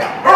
Yeah.